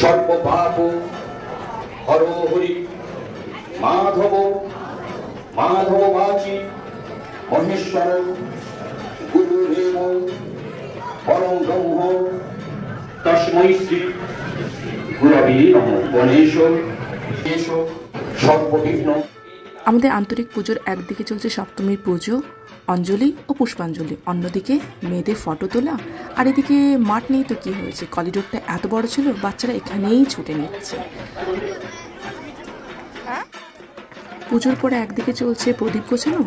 সর্বপাপ হর হরি, মাধব মাধব বাচি, মহেশ্বর পরম ব্রহ্ম, তস্মৈ শ্রী গুরবে গণেশ, সর্ববিঘ্ন। আমাদের আন্তরিক পুজোর একদিকে চলছে সপ্তমীর পুজো। অঞ্জলি ও পুষ্পাঞ্জলি। অন্যদিকে মেয়েদের ফটো তোলা আর এদিকে মাঠ নেই তো কি হয়েছে? কলিডোরটা এত বড় ছিল, বাচ্চারা এখানেই ছুটে নিচ্ছে। পুজোর পরে একদিকে চলছে প্রদীপ গোছানো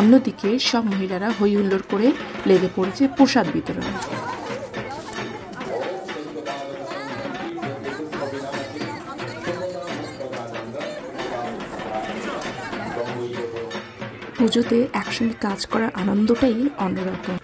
অন্যদিকে সব মহিলারা হই হুল্লোড় করে লেগে পড়েছে প্রসাদ বিতরণে পুজোতে একসঙ্গে কাজ করার আনন্দটাই অন্যরকম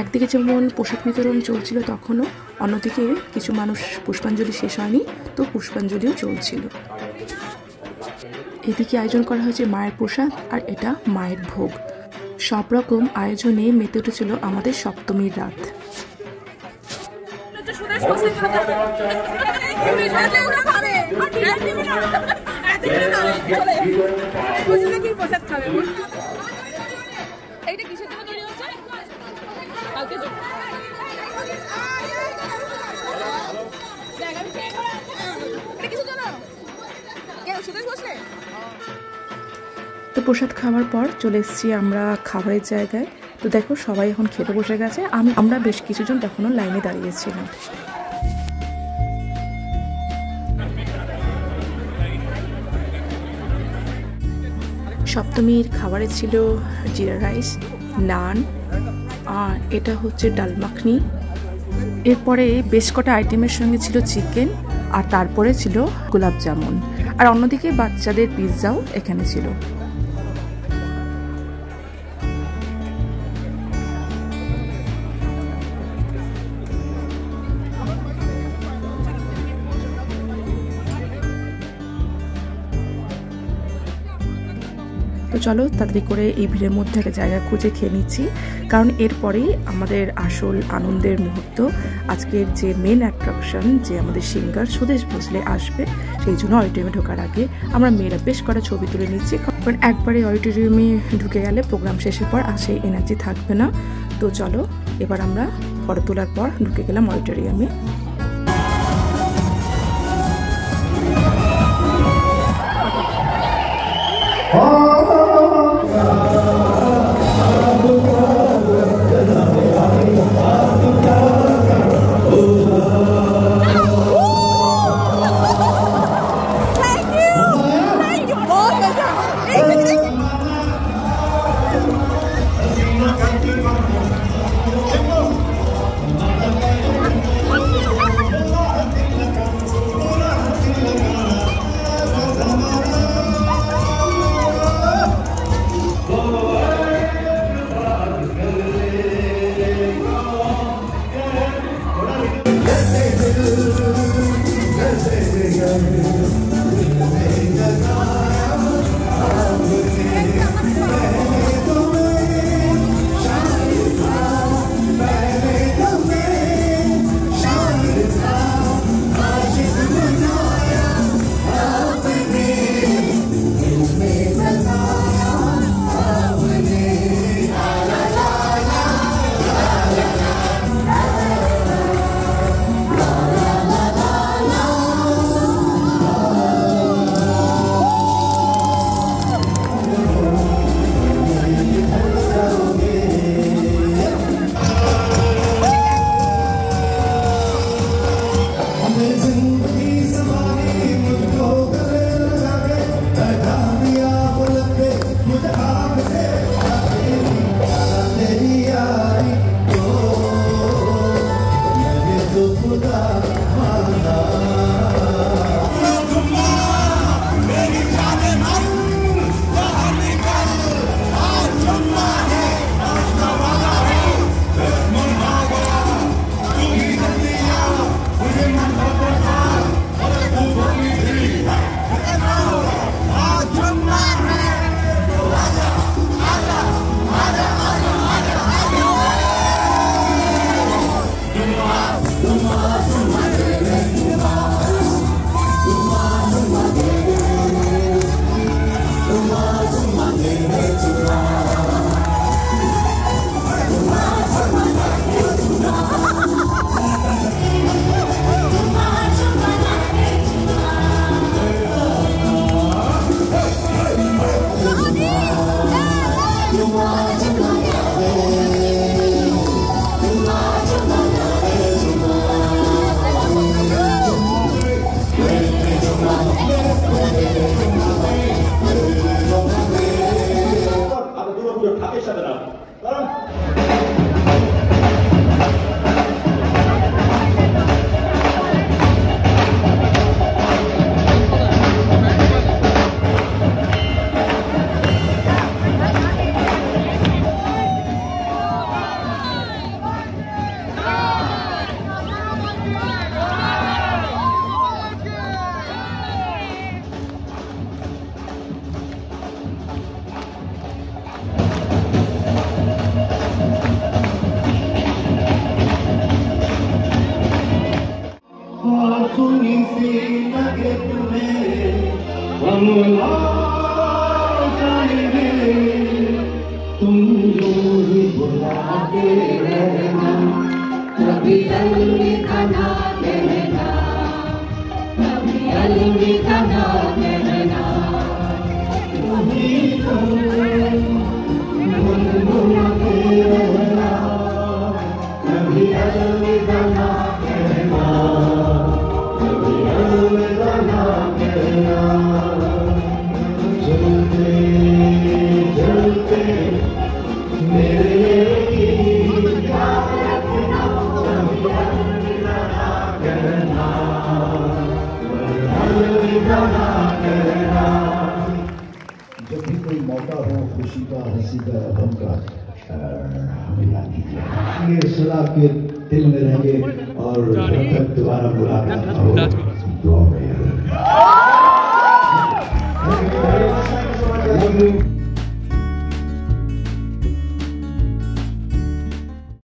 একদিকে যেমন পোশাক বিতরণ চলছিল তখনও, অন্যদিকে কিছু মানুষ পুষ্পাঞ্জলি শেষ হয়নি, তো পুষ্পাঞ্জলিও চলছিল। এদিকে আয়োজন করা হয়েছে মায়ের প্রসাদ আর এটা মায়ের ভোগ। সব রকম আয়োজনে মেতে উঠেছিল আমাদের সপ্তমীর রাত। এইটা প্রসাদ খাওয়ার পর চলে এসেছি আমরা খাবারের জায়গায়। তো দেখো, সবাই এখন খেতে বসে গেছে। আমি, আমরা বেশ কিছুজন তখনও লাইনে দাঁড়িয়েছিলাম। সপ্তমীর খাবারে ছিল জিরা রাইস, নান, আর এটা হচ্ছে ডাল মাখনি। এরপরে বেশ কটা আইটেমের সঙ্গে ছিল চিকেন, আর তারপরে ছিল গোলাপ জামুন। আর অন্যদিকে বাচ্চাদের পিৎজাও এখানে ছিল। তো চলো তাড়াতাড়ি করে এই ভিড়ের মধ্যে একটা জায়গা খুঁজে খেয়ে নিচ্ছি। কারণ এরপরেই আমাদের আসল আনন্দের মুহূর্ত। আজকের যে মেন অ্যাট্রাকশন যে আমাদের সিঙ্গার সুদেশ ভোসলে আসবে, সেই জন্য অডিটোরিয়ামে ঢোকার আগে আমরা মেয়েরা বেশ কটা ছবি তুলে নিচ্ছি। কারণ একবারে অডিটোরিয়ামে ঢুকে গেলে প্রোগ্রাম শেষের পর আর সেই এনার্জি থাকবে না। তো চলো, এবার আমরা ফটো তোলার পর ঢুকে গেলাম অডিটোরিয়ামে Oh! के तुम्हें हम जाएँगे तुम यूँ ही बुलाते रहना, कभी अलविदा ना कहना कभी अलविदा ना कहना तुम्ही तुम मुनमुना जब भी कोई मौका हो, खुशी का, हँसी का गम का ये सलाह के दिल में रहेंगे और दोबारा मुलाकात दुआ में